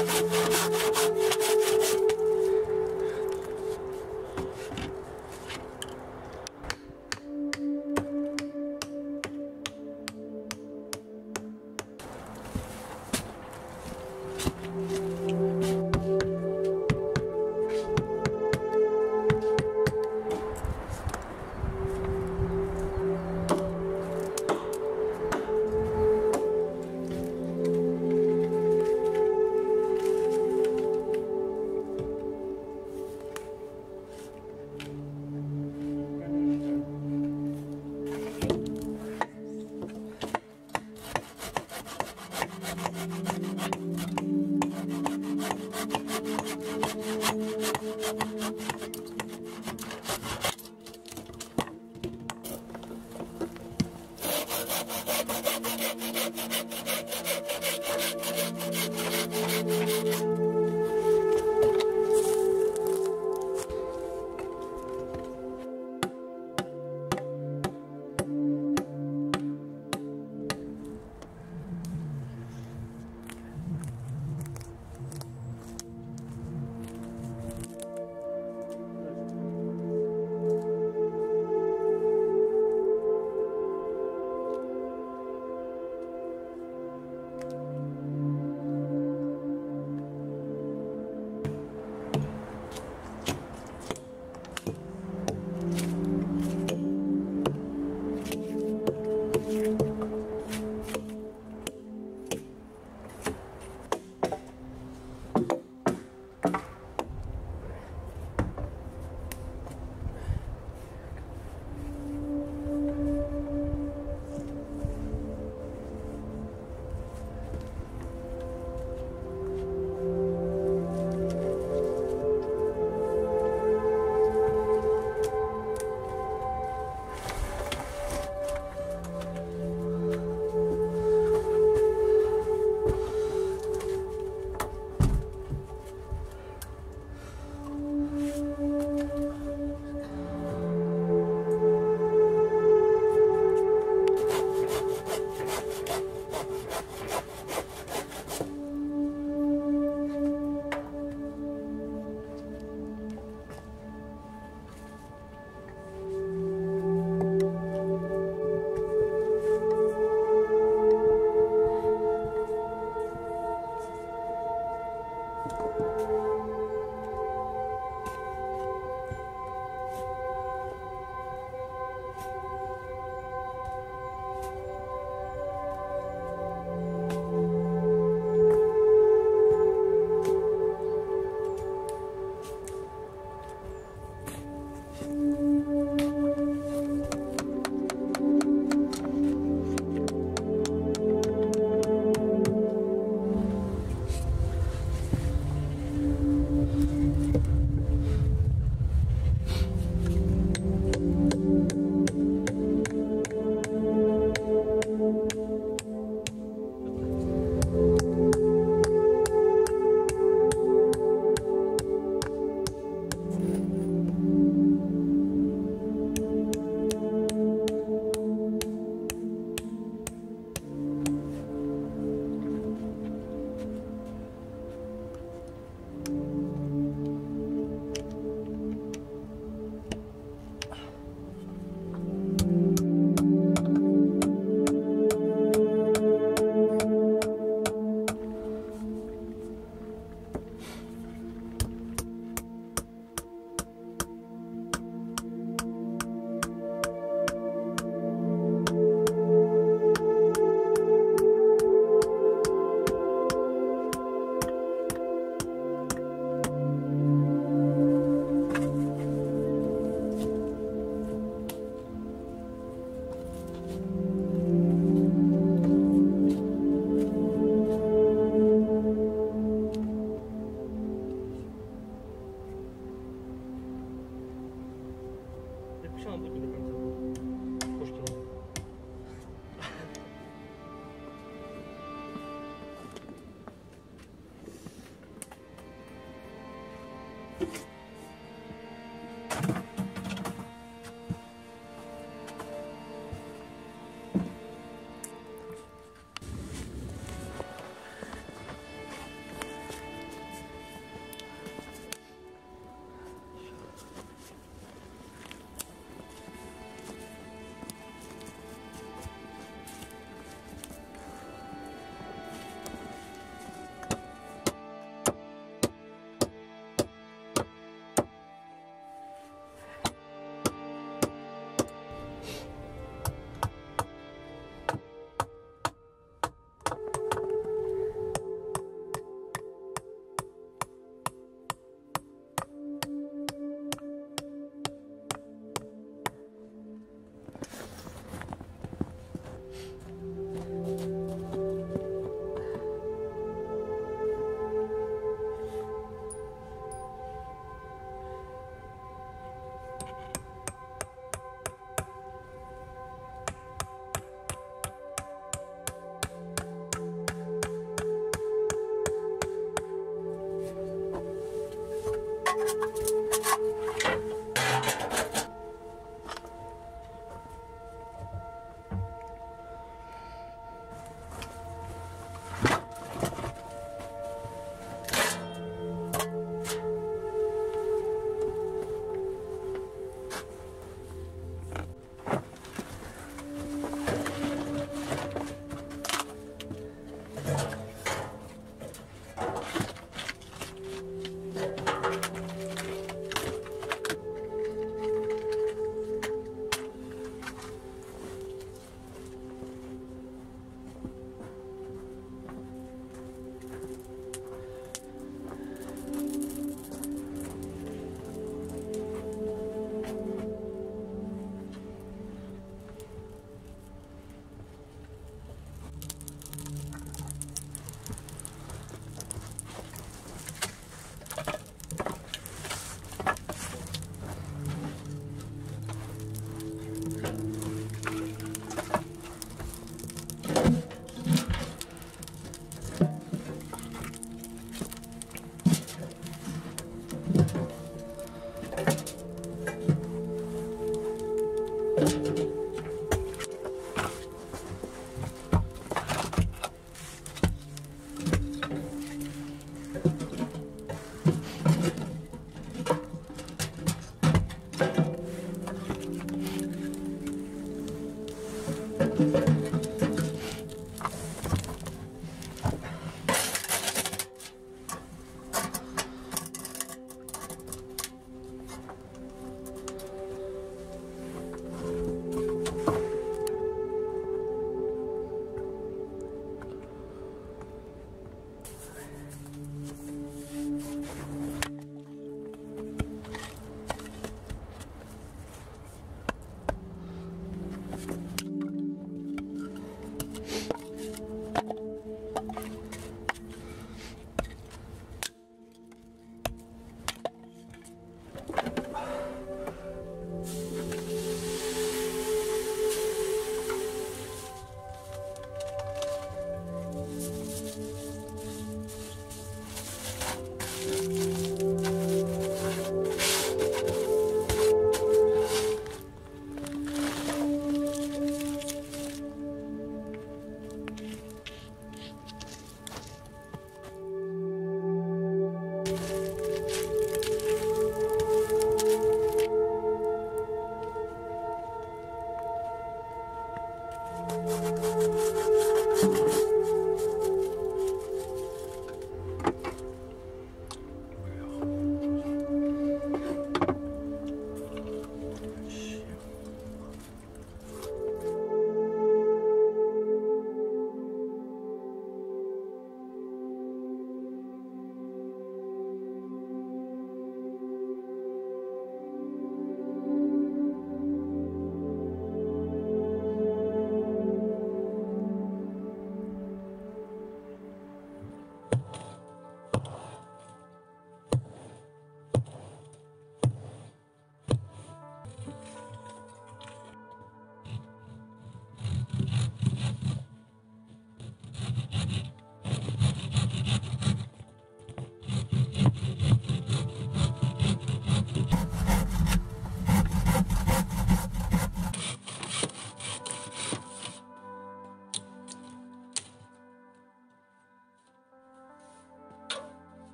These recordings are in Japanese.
ハハハハ! Thank you.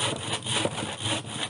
ハハハハ!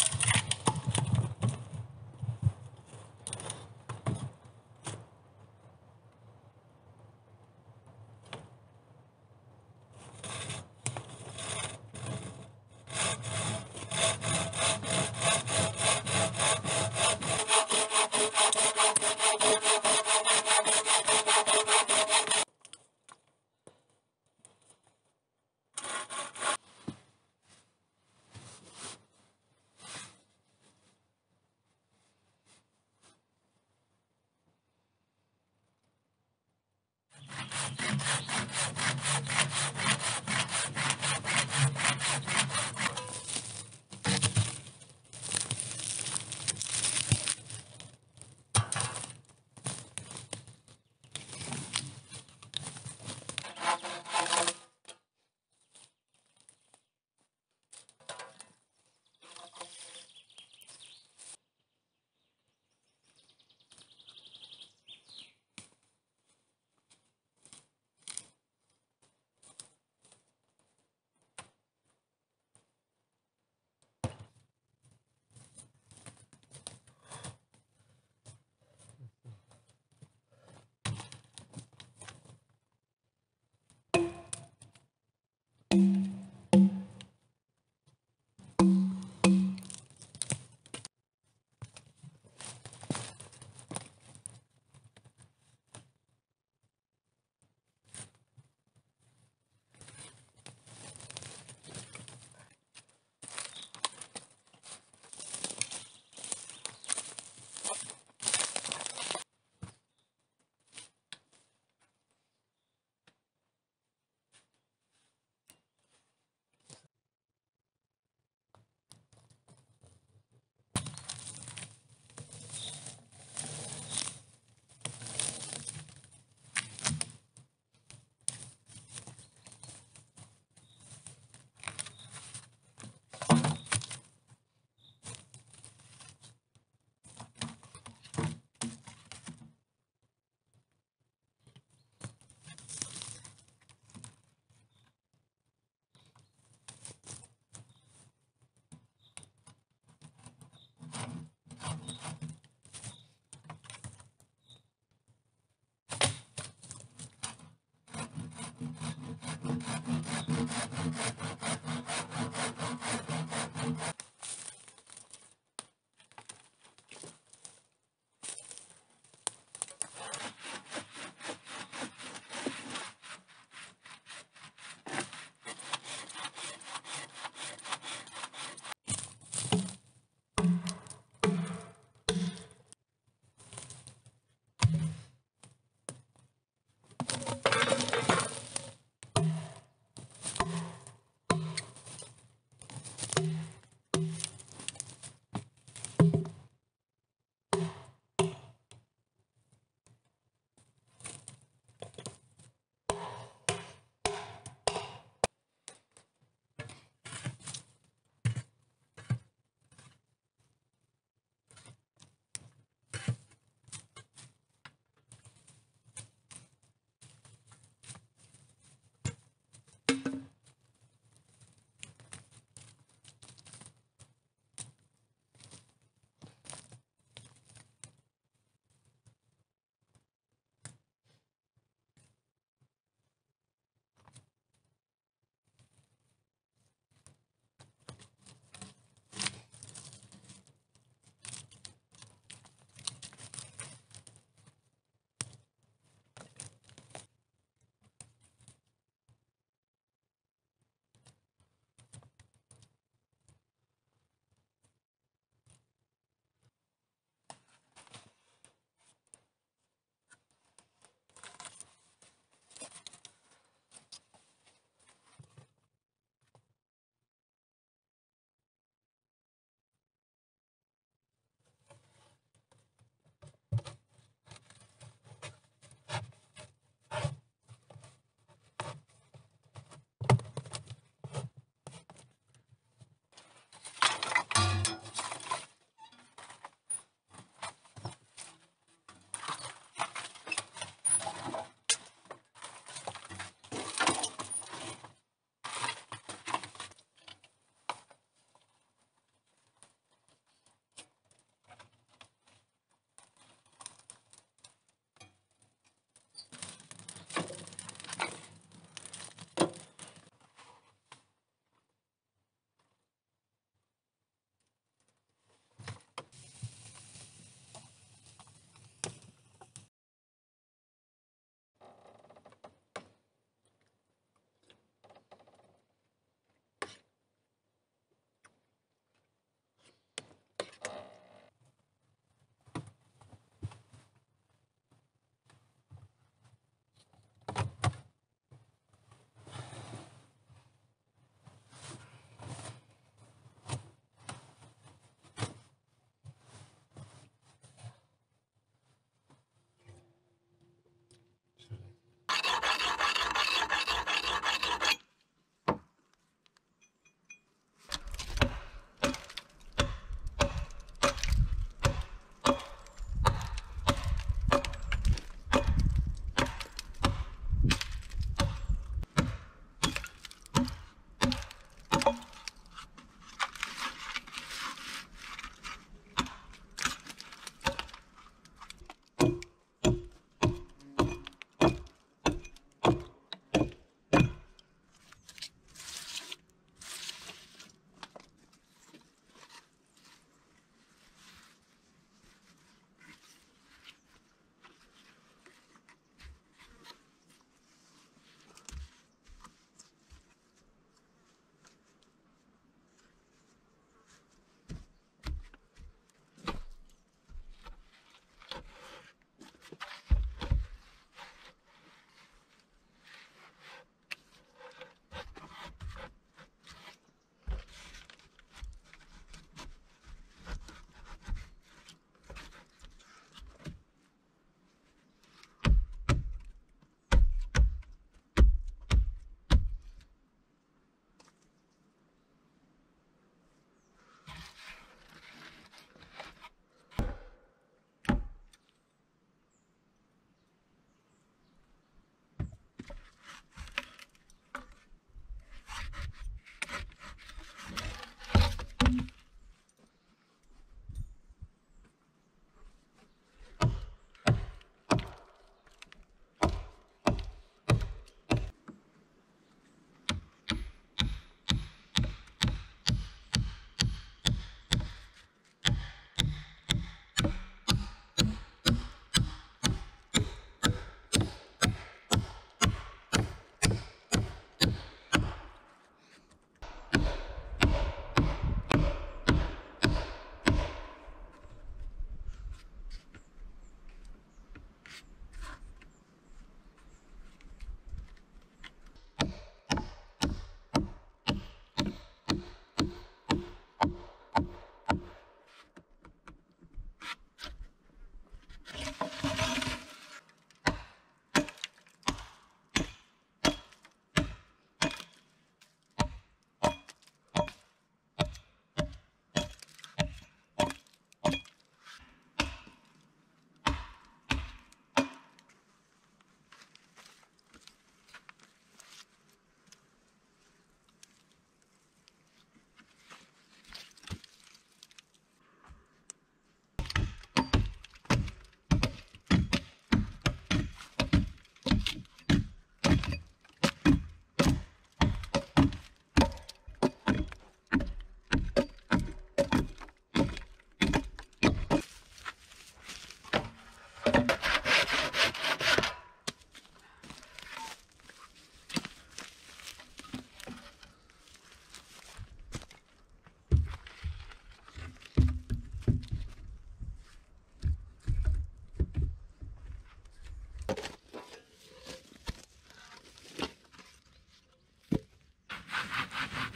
Thank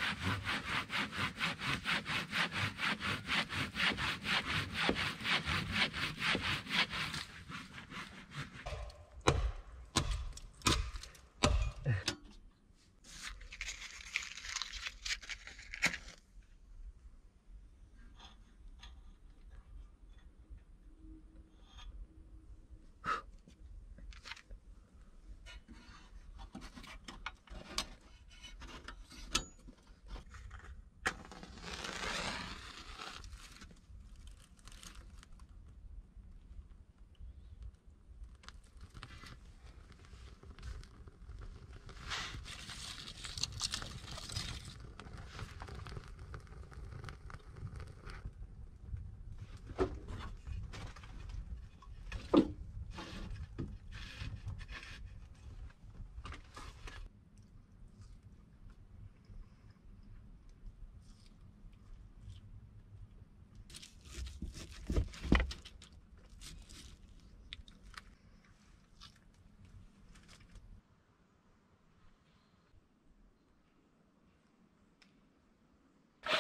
you.